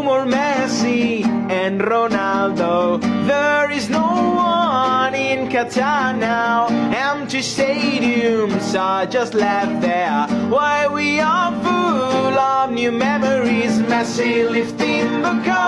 no more Messi and Ronaldo. There is no one in Qatar now. Empty stadiums are just left there. Why we are full of new memories, Messi lifting the cup.